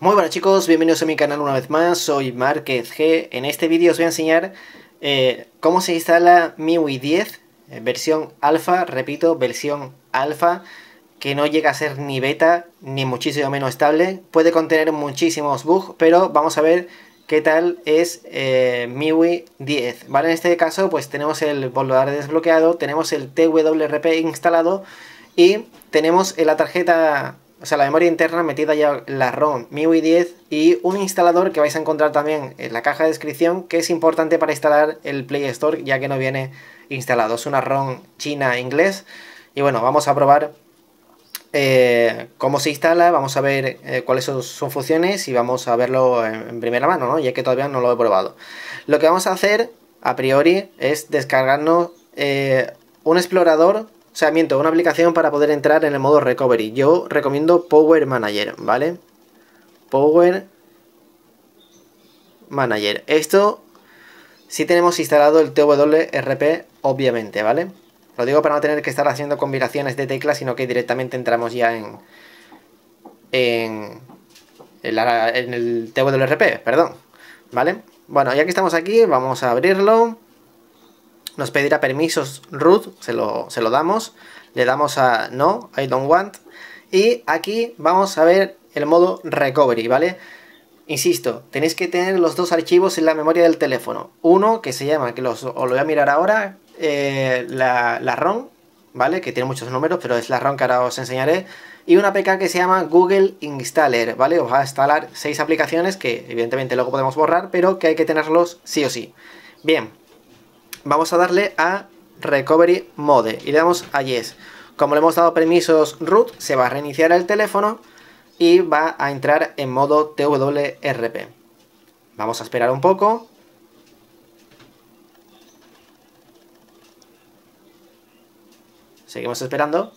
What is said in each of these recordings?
Muy buenas chicos, bienvenidos a mi canal una vez más, soy Márquez G. En este vídeo os voy a enseñar eh, cómo se instala MIUI 10, eh, versión alfa, repito, versión alfa, que no llega a ser ni beta, ni muchísimo menos estable. Puede contener muchísimos bugs, pero vamos a ver qué tal es eh, MIUI 10. ¿Vale? En este caso, pues tenemos el bootloader desbloqueado, tenemos el TWRP instalado y tenemos la tarjeta o sea, la memoria interna metida ya la ROM MIUI 10 y un instalador que vais a encontrar también en la caja de descripción que es importante para instalar el Play Store ya que no viene instalado. Es una ROM china inglés y bueno, vamos a probar eh, cómo se instala, vamos a ver eh, cuáles son sus funciones y vamos a verlo en, primera mano, ¿no? ya que todavía no lo he probado. Lo que vamos a hacer a priori es descargarnos eh, un explorador sea, miento, una aplicación para poder entrar en el modo recovery. Yo recomiendo Power Manager, ¿vale? Power Manager. Esto sí tenemos instalado el TWRP, obviamente, ¿vale? Lo digo para no tener que estar haciendo combinaciones de teclas, sino que directamente entramos ya en, en el TWRP, perdón, ¿vale? Bueno, ya que estamos aquí, vamos a abrirlo nos pedirá permisos root, se lo, se lo damos, le damos a no, I don't want, y aquí vamos a ver el modo recovery, ¿vale? Insisto, tenéis que tener los dos archivos en la memoria del teléfono. Uno que se llama, que los, os lo voy a mirar ahora, eh, la, la ROM, ¿vale? Que tiene muchos números, pero es la ROM que ahora os enseñaré. Y una APK que se llama Google Installer, ¿vale? Os va a instalar seis aplicaciones que evidentemente luego podemos borrar, pero que hay que tenerlos sí o sí. Bien, vamos a darle a Recovery Mode y le damos a Yes. Como le hemos dado permisos root, se va a reiniciar el teléfono y va a entrar en modo TWRP. Vamos a esperar un poco. Seguimos esperando.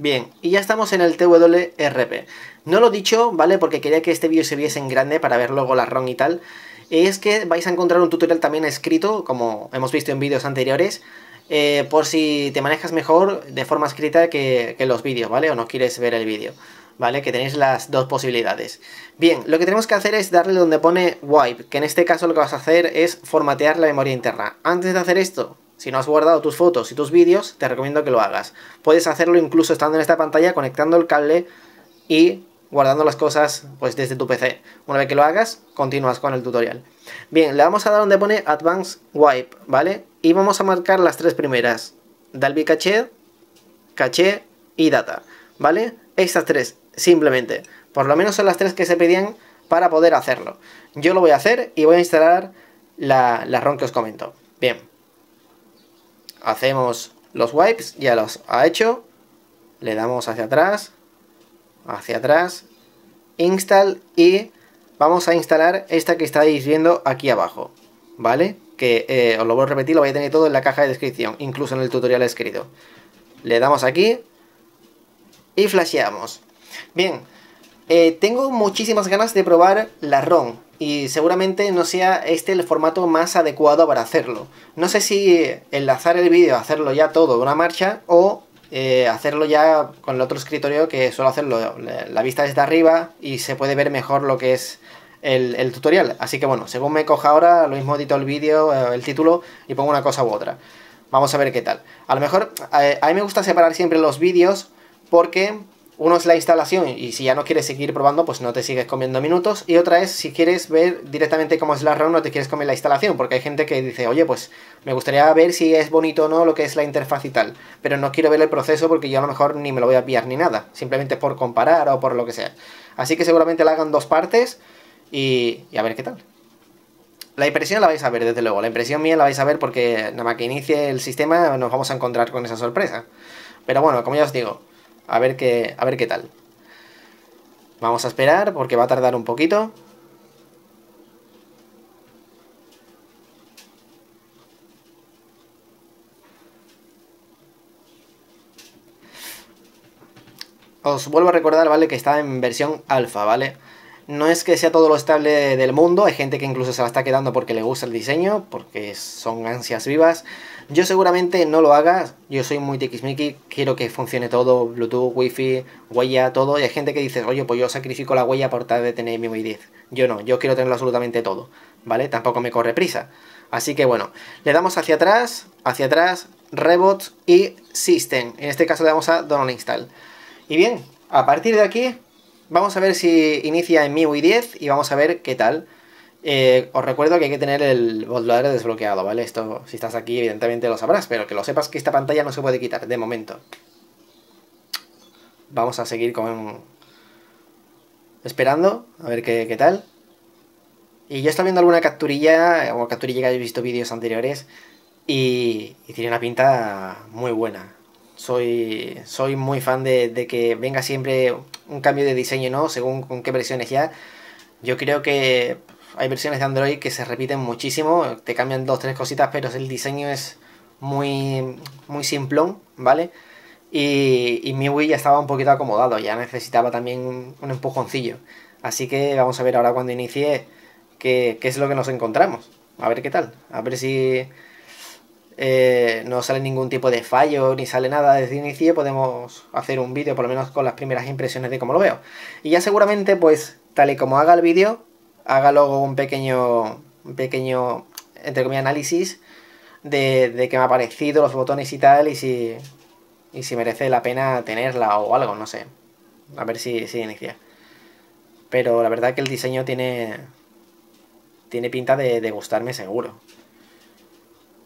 Bien, y ya estamos en el TWRP. No lo he dicho, ¿vale? Porque quería que este vídeo se viese en grande para ver luego la ROM y tal. Es que vais a encontrar un tutorial también escrito, como hemos visto en vídeos anteriores, eh, por si te manejas mejor de forma escrita que, que los vídeos, ¿vale? O no quieres ver el vídeo, ¿vale? Que tenéis las dos posibilidades. Bien, lo que tenemos que hacer es darle donde pone wipe, que en este caso lo que vas a hacer es formatear la memoria interna. Antes de hacer esto, si no has guardado tus fotos y tus vídeos, te recomiendo que lo hagas. Puedes hacerlo incluso estando en esta pantalla, conectando el cable y guardando las cosas pues desde tu PC. Una vez que lo hagas, continúas con el tutorial. Bien, le vamos a dar donde pone Advanced Wipe, ¿vale? Y vamos a marcar las tres primeras. Dalby Caché, Caché y Data, ¿vale? Estas tres, simplemente. Por lo menos son las tres que se pedían para poder hacerlo. Yo lo voy a hacer y voy a instalar la, la ROM que os comento. Bien hacemos los wipes, ya los ha hecho, le damos hacia atrás, hacia atrás, install y vamos a instalar esta que estáis viendo aquí abajo, ¿vale? Que eh, os lo voy a repetir, lo voy a tener todo en la caja de descripción, incluso en el tutorial escrito. Le damos aquí y flasheamos. Bien, eh, tengo muchísimas ganas de probar la ROM y seguramente no sea este el formato más adecuado para hacerlo. No sé si enlazar el vídeo, hacerlo ya todo de una marcha o eh, hacerlo ya con el otro escritorio que suelo hacerlo la vista desde arriba y se puede ver mejor lo que es el, tutorial. Así que bueno, según me coja ahora, lo mismo edito el vídeo, eh, el título y pongo una cosa u otra. Vamos a ver qué tal. A lo mejor, eh, a mí me gusta separar siempre los vídeos porque uno es la instalación y si ya no quieres seguir probando, pues no te sigues comiendo minutos. Y otra es si quieres ver directamente cómo es la ROM, no te quieres comer la instalación. Porque hay gente que dice, oye, pues me gustaría ver si es bonito o no lo que es la interfaz y tal. Pero no quiero ver el proceso porque yo a lo mejor ni me lo voy a pillar ni nada. Simplemente por comparar o por lo que sea. Así que seguramente la hagan dos partes y, y a ver qué tal. La impresión la vais a ver, desde luego. La impresión mía la vais a ver porque nada más que inicie el sistema nos vamos a encontrar con esa sorpresa. Pero bueno, como ya os digo, a ver qué, a ver qué tal. Vamos a esperar porque va a tardar un poquito. Os vuelvo a recordar, ¿vale? Que está en versión alfa, ¿vale? No es que sea todo lo estable del mundo, hay gente que incluso se la está quedando porque le gusta el diseño, porque son ansias vivas. Yo seguramente no lo haga, yo soy muy tiquismiqui, quiero que funcione todo, Bluetooth, Wi-Fi, huella, todo. Y hay gente que dice, oye, pues yo sacrifico la huella por tal de tener mi MIUI 10. Yo no, yo quiero tenerlo absolutamente todo, ¿vale? Tampoco me corre prisa. Así que bueno, le damos hacia atrás, hacia atrás, Rebots y System. En este caso le damos a Download Install. Y bien, a partir de aquí Vamos a ver si inicia en MIUI 10 y vamos a ver qué tal. Eh, os recuerdo que hay que tener el bootloader desbloqueado, ¿vale? Esto, si estás aquí, evidentemente lo sabrás, pero que lo sepas que esta pantalla no se puede quitar, de momento. Vamos a seguir con... Esperando, a ver qué, qué tal. Y yo estoy viendo alguna capturilla, o capturilla que habéis visto vídeos anteriores, y, y tiene una pinta muy buena soy, soy muy fan de, que venga siempre un cambio de diseño, ¿no? Según con qué versiones ya. Yo creo que hay versiones de Android que se repiten muchísimo, te cambian dos, tres cositas, pero el diseño es muy, muy simplón, ¿vale? Y, y mi Wii ya estaba un poquito acomodado, ya necesitaba también un empujoncillo. Así que vamos a ver ahora cuando inicie qué, qué es lo que nos encontramos. A ver qué tal. A ver si eh, no sale ningún tipo de fallo ni sale nada desde inicio, podemos hacer un vídeo por lo menos con las primeras impresiones de cómo lo veo. Y ya seguramente, pues, tal y como haga el vídeo, haga luego un pequeño, un pequeño, entre comillas, análisis de, de qué me ha parecido, los botones y tal, y si, y si merece la pena tenerla o algo, no sé. A ver si, si inicia. Pero la verdad que el diseño tiene, tiene pinta de gustarme seguro.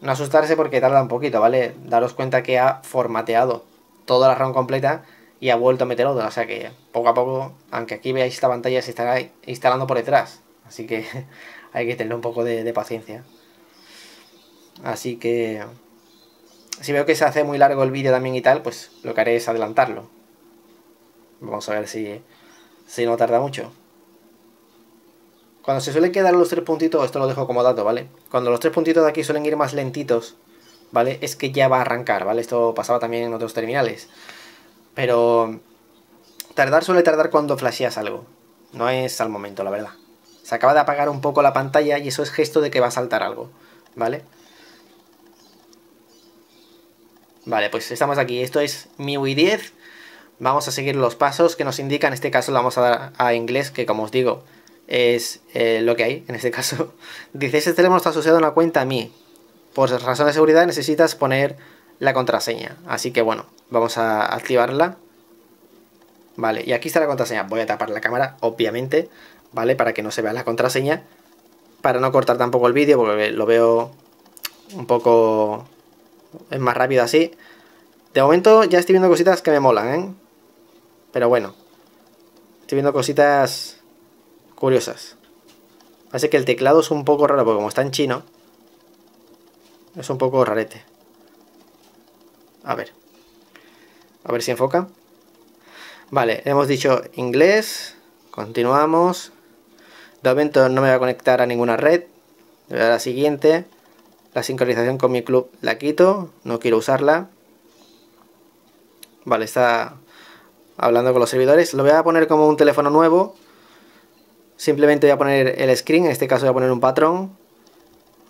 No asustarse porque tarda un poquito, ¿vale? Daros cuenta que ha formateado toda la RAM completa y ha vuelto a meter otra. O sea que poco a poco, aunque aquí veáis esta pantalla, se estará instalando por detrás. Así que hay que tener un poco de, paciencia. Así que si veo que se hace muy largo el vídeo también y tal, pues lo que haré es adelantarlo. Vamos a ver si, si no tarda mucho. Cuando se suelen quedar los tres puntitos, esto lo dejo como dato, ¿vale? Cuando los tres puntitos de aquí suelen ir más lentitos, ¿vale? Es que ya va a arrancar, ¿vale? Esto pasaba también en otros terminales. Pero tardar suele tardar cuando flasheas algo. No es al momento, la verdad. Se acaba de apagar un poco la pantalla y eso es gesto de que va a saltar algo, ¿vale? Vale, pues estamos aquí. Esto es MIUI 10. Vamos a seguir los pasos que nos indican. En este caso lo vamos a dar a inglés, que como os digo, es eh, lo que hay en este caso. Dice, este teléfono está asociado a una cuenta a mí. Por razones de seguridad necesitas poner la contraseña. Así que bueno, vamos a activarla. Vale, y aquí está la contraseña. Voy a tapar la cámara, obviamente, ¿vale? Para que no se vea la contraseña. Para no cortar tampoco el vídeo, porque lo veo un poco... Es más rápido así. De momento ya estoy viendo cositas que me molan, ¿eh? Pero bueno. Estoy viendo cositas curiosas. Así que el teclado es un poco raro, porque como está en chino, es un poco rarete. A ver. A ver si enfoca. Vale, hemos dicho inglés. Continuamos. De momento no me voy a conectar a ninguna red. Voy a la siguiente. La sincronización con mi club la quito. No quiero usarla. Vale, está hablando con los servidores. Lo voy a poner como un teléfono nuevo. Simplemente voy a poner el screen, en este caso voy a poner un patrón.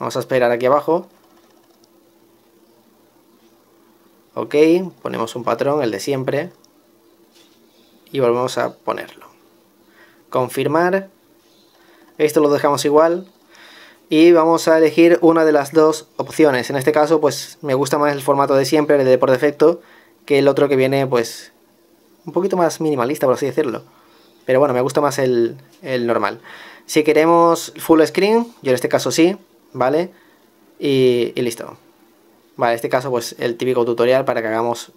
Vamos a esperar aquí abajo. Ok, ponemos un patrón, el de siempre. Y volvemos a ponerlo. Confirmar. Esto lo dejamos igual. Y vamos a elegir una de las dos opciones. En este caso, pues me gusta más el formato de siempre, el de por defecto, que el otro que viene, pues, un poquito más minimalista, por así decirlo. Pero bueno, me gusta más el, normal. Si queremos full screen, yo en este caso sí, ¿vale? Y, listo. Vale, en este caso pues el típico tutorial para que hagamos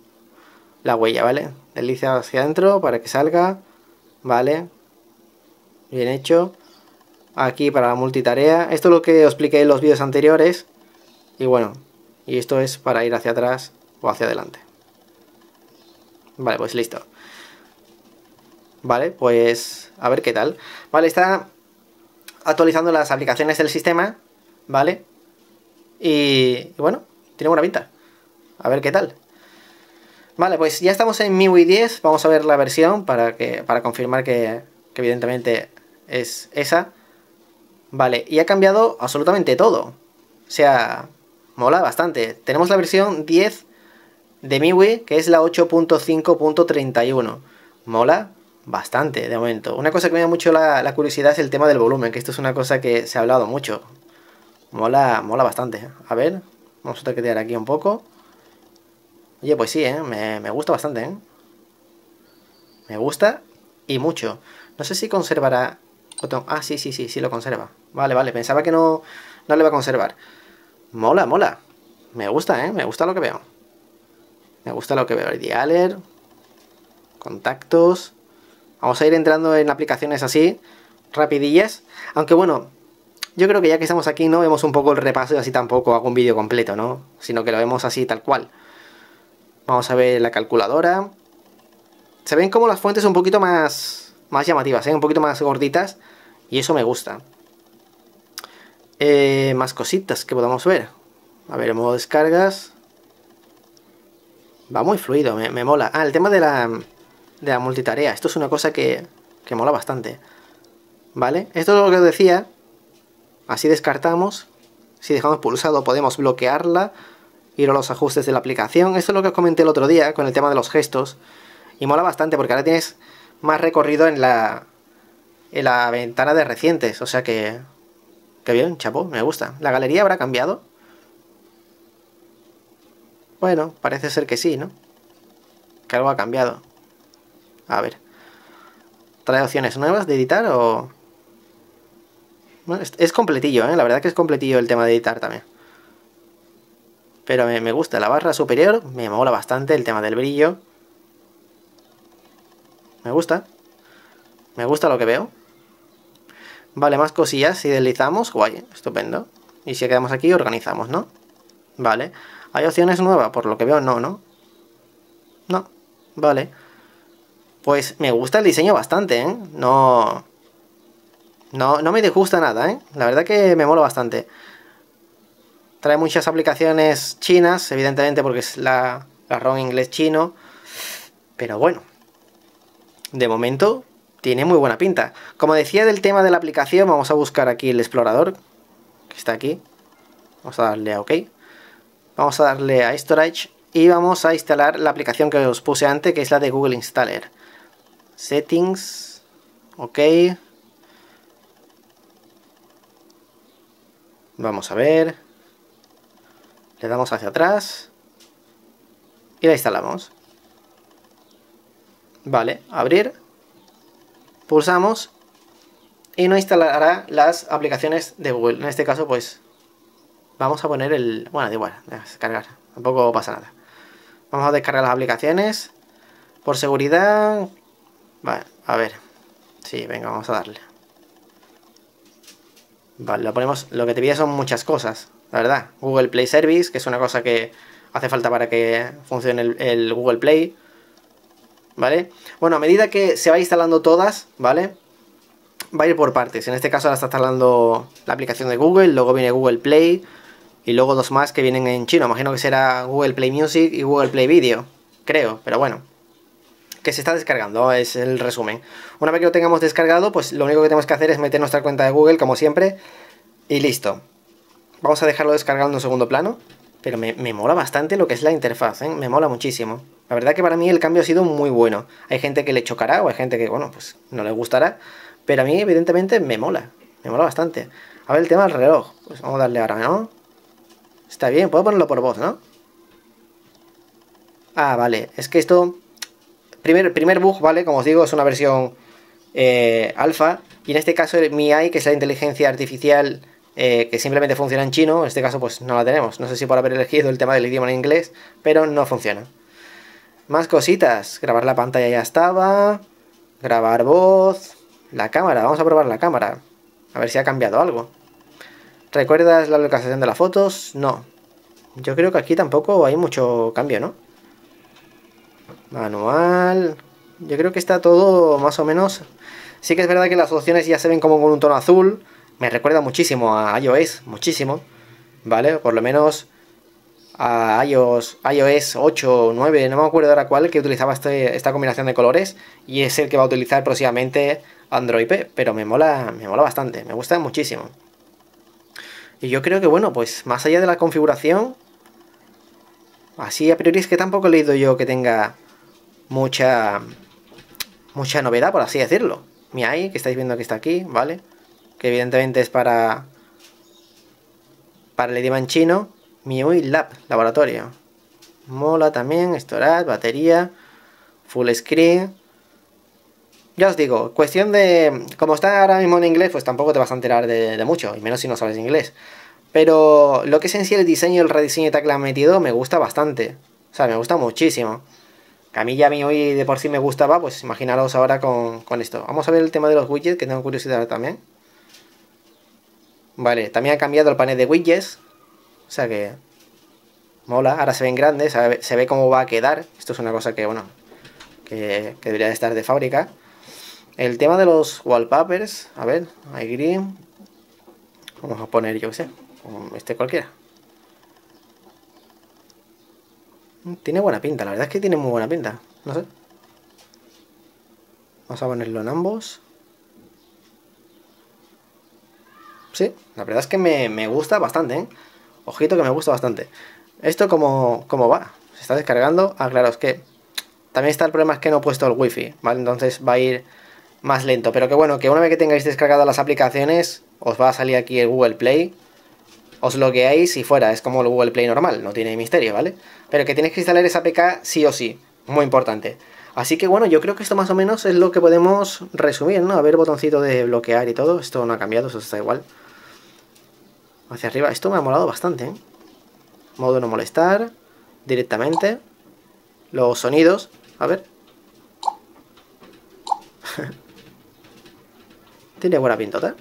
la huella, ¿vale? Desliza hacia adentro para que salga, ¿vale? Bien hecho. Aquí para la multitarea. Esto es lo que os expliqué en los vídeos anteriores. Y bueno, y esto es para ir hacia atrás o hacia adelante. Vale, pues listo. Vale, pues a ver qué tal. Vale, está actualizando las aplicaciones del sistema, ¿vale? Y, bueno, tiene buena pinta. A ver qué tal. Vale, pues ya estamos en MIUI 10. Vamos a ver la versión para, que, para confirmar que, evidentemente es esa. Vale, y ha cambiado absolutamente todo. O sea, mola bastante. Tenemos la versión 10 de MIUI, que es la 8.5.31. Mola bastante de momento. Una cosa que me da mucho la, curiosidad es el tema del volumen, que esto es una cosa que se ha hablado mucho. Mola, mola bastante. A ver, vamos a toquetear aquí un poco. Oye, pues sí, ¿eh? me, me gusta bastante. ¿eh? Me gusta y mucho. No sé si conservará... Ah, sí, sí, sí, sí lo conserva. Vale, vale, pensaba que no, no le va a conservar. Mola, mola. Me gusta, ¿eh? Me gusta lo que veo. Me gusta lo que veo. El dialer. Contactos. Vamos a ir entrando en aplicaciones así, rapidillas. Aunque bueno, yo creo que ya que estamos aquí no vemos un poco el repaso y así tampoco hago un vídeo completo, ¿no? Sino que lo vemos así tal cual. Vamos a ver la calculadora. Se ven como las fuentes un poquito más, más llamativas, ¿eh? Un poquito más gorditas. Y eso me gusta. Eh, más cositas que podamos ver. A ver, modo descargas. Va muy fluido, me, me mola. Ah, el tema de la, de la multitarea. Esto es una cosa que, que mola bastante. ¿Vale? Esto es lo que os decía. Así descartamos. Si dejamos pulsado podemos bloquearla. Ir a los ajustes de la aplicación. Esto es lo que os comenté el otro día con el tema de los gestos. Y mola bastante porque ahora tienes más recorrido en la, en la ventana de recientes. O sea que... Que bien, chapo, me gusta. ¿La galería habrá cambiado? Bueno, parece ser que sí, ¿no? Que algo ha cambiado. A ver. ¿Trae opciones nuevas de editar o...? Bueno, es, completillo, ¿eh? La verdad que es completillo el tema de editar también. Pero me, me gusta. La barra superior me mola bastante el tema del brillo. Me gusta. Me gusta lo que veo. Vale, más cosillas. Si deslizamos, guay, estupendo. Y si quedamos aquí, organizamos, ¿no? Vale. ¿Hay opciones nuevas? Por lo que veo, no, ¿no? No. Vale. Pues me gusta el diseño bastante, ¿eh? No... No, no me disgusta nada, ¿eh? La verdad que me mola bastante. Trae muchas aplicaciones chinas, evidentemente porque es la, la ROM inglés chino. Pero bueno, de momento tiene muy buena pinta. Como decía del tema de la aplicación, vamos a buscar aquí el explorador, que está aquí. Vamos a darle a OK. Vamos a darle a Storage y vamos a instalar la aplicación que os puse antes, que es la de Google Installer. Settings. Ok. Vamos a ver. Le damos hacia atrás. Y la instalamos. Vale, abrir. Pulsamos. Y no instalará las aplicaciones de Google. En este caso, pues, vamos a poner el... Bueno, da igual, descargar. Tampoco pasa nada. Vamos a descargar las aplicaciones. Por seguridad, Vale, a ver. Sí, venga, vamos a darle. Vale, lo ponemos. Lo que te pide son muchas cosas, la verdad. Google Play Service, que es una cosa que hace falta para que funcione el, Google Play. ¿Vale? Bueno, a medida que se va instalando todas, ¿vale? Va a ir por partes. En este caso ahora está instalando la aplicación de Google, luego viene Google Play y luego dos más que vienen en chino. Imagino que será Google Play Music y Google Play Video. Creo, pero bueno que se está descargando, es el resumen. Una vez que lo tengamos descargado, pues lo único que tenemos que hacer es meter nuestra cuenta de Google, como siempre, y listo. Vamos a dejarlo descargando en segundo plano, pero me, mola bastante lo que es la interfaz, ¿eh? me mola muchísimo. La verdad que para mí el cambio ha sido muy bueno. Hay gente que le chocará o hay gente que, bueno, pues no le gustará, pero a mí evidentemente me mola, me mola bastante. A ver el tema del reloj, pues vamos a darle ahora, ¿no? Está bien, puedo ponerlo por voz, ¿no? Ah, vale, es que esto Primer, primer bug, ¿vale? Como os digo, es una versión eh, alfa. Y en este caso mi AI, que es la inteligencia artificial eh, que simplemente funciona en chino, en este caso pues no la tenemos. No sé si por haber elegido el tema del idioma en inglés, pero no funciona. Más cositas. Grabar la pantalla ya estaba. Grabar voz. La cámara. Vamos a probar la cámara. A ver si ha cambiado algo. ¿Recuerdas la localización de las fotos? No. Yo creo que aquí tampoco hay mucho cambio, ¿no? Manual. Yo creo que está todo más o menos... Sí que es verdad que las opciones ya se ven como con un tono azul. Me recuerda muchísimo a iOS, muchísimo. ¿Vale? Por lo menos a iOS, iOS 8 o 9, no me acuerdo ahora cuál, que utilizaba este, esta combinación de colores y es el que va a utilizar próximamente Android P, pero me mola, me mola bastante, me gusta muchísimo. Y yo creo que bueno, pues más allá de la configuración, así a priori es que tampoco he leído yo que tenga mucha mucha novedad, por así decirlo. Mi AI, que estáis viendo que está aquí, ¿vale? Que evidentemente es para para el idioma en chino MIUI Lab, laboratorio. Mola también, storage, batería, full screen. Ya os digo, cuestión de... Como está ahora mismo en inglés, pues tampoco te vas a enterar de, mucho, y menos si no sabes inglés. Pero lo que es en sí el diseño, el rediseño y tal que le han metido, me gusta bastante. O sea, me gusta muchísimo. A mí ya MIUI de por sí me gustaba, pues imaginaros ahora con, con esto. Vamos a ver el tema de los widgets, que tengo curiosidad también. Vale, también ha cambiado el panel de widgets. O sea que mola, ahora se ven grandes, se ve cómo va a quedar. Esto es una cosa que, bueno, que, debería de estar de fábrica. El tema de los wallpapers, a ver, hay green. Vamos a poner, yo qué sé, este cualquiera. Tiene buena pinta, la verdad es que tiene muy buena pinta. No sé. Vamos a ponerlo en ambos. Sí, la verdad es que me, me gusta bastante, ¿eh? Ojito que me gusta bastante. ¿Esto cómo, cómo va? ¿Se está descargando? Ah, claro, es que también está el problema es que no he puesto el wifi, ¿vale? Entonces va a ir más lento. Pero que bueno, que una vez que tengáis descargadas las aplicaciones, os va a salir aquí el Google Play. Os logueáis y fuera, es como el Google Play normal, no tiene misterio, ¿vale? Pero que tenéis que instalar esa APK sí o sí, muy importante. Así que bueno, yo creo que esto más o menos es lo que podemos resumir, ¿no? A ver, botoncito de bloquear y todo, esto no ha cambiado, eso está igual hacia arriba. Esto me ha molado bastante, ¿eh? Modo no molestar, directamente. Los sonidos, a ver. Tiene buena pintota.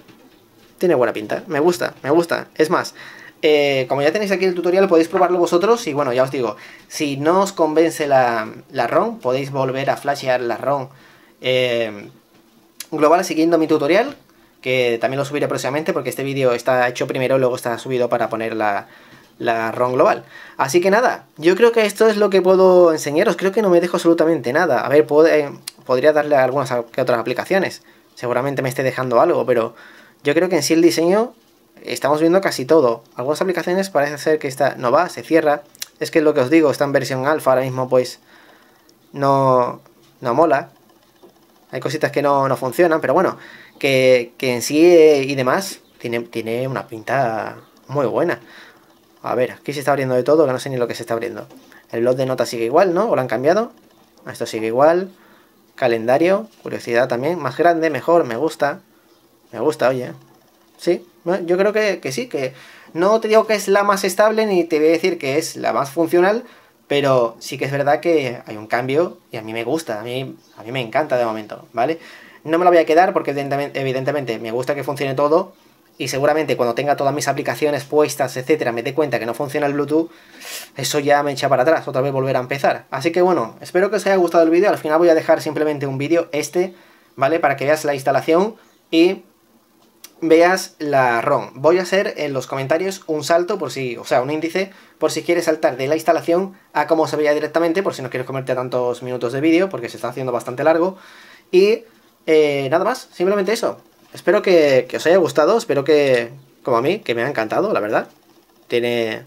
Tiene buena pinta, me gusta, me gusta. Es más, eh, como ya tenéis aquí el tutorial, podéis probarlo vosotros y bueno, ya os digo, si no os convence la, la ROM, podéis volver a flashear la ROM eh, global siguiendo mi tutorial, que también lo subiré próximamente porque este vídeo está hecho primero y luego está subido para poner la, la ROM global. Así que nada, yo creo que esto es lo que puedo enseñaros, creo que no me dejo absolutamente nada. A ver, eh, podría darle algunas que otras aplicaciones, seguramente me esté dejando algo, pero yo creo que en sí el diseño estamos viendo casi todo. Algunas aplicaciones parece ser que esta no va, se cierra. Es que lo que os digo, está en versión alfa, ahora mismo pues no, no mola. Hay cositas que no, no funcionan, pero bueno, que, en sí eh, y demás tiene, tiene una pinta muy buena. A ver, aquí se está abriendo de todo, que no sé ni lo que se está abriendo. El blog de notas sigue igual, ¿no? ¿O lo han cambiado? Esto sigue igual. Calendario, curiosidad también. Más grande, mejor, me gusta. Me gusta, oye. Sí, yo creo que, que sí, que no te digo que es la más estable ni te voy a decir que es la más funcional, pero sí que es verdad que hay un cambio y a mí me gusta, a mí, a mí me encanta de momento, ¿vale? No me la voy a quedar porque evidentemente, me gusta que funcione todo y seguramente cuando tenga todas mis aplicaciones puestas, etcétera, me dé cuenta que no funciona el Bluetooth, eso ya me echa para atrás, otra vez volver a empezar. Así que bueno, espero que os haya gustado el vídeo, al final voy a dejar simplemente un vídeo, este, ¿vale? Para que veas la instalación y veas la ROM. Voy a hacer en los comentarios un salto por si, o sea, un índice por si quieres saltar de la instalación a cómo se veía directamente, por si no quieres comerte tantos minutos de vídeo, porque se está haciendo bastante largo. Y eh, nada más, simplemente eso. Espero que, os haya gustado, espero que, como a mí, que me ha encantado, la verdad. Tiene,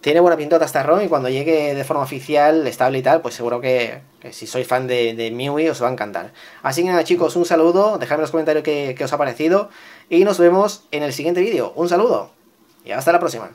tiene buena pintota esta ROM y cuando llegue de forma oficial, estable y tal, pues seguro que, si sois fan de, de MIUI os va a encantar. Así que nada chicos, un saludo, dejadme en los comentarios qué os ha parecido y nos vemos en el siguiente vídeo. Un saludo y hasta la próxima.